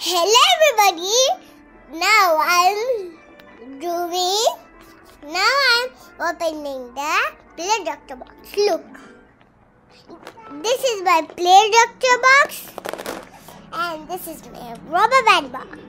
Hello everybody. Now I'm doing. Now I'm opening the play doctor box. Look. This is my play doctor box, and this is my rubber band box.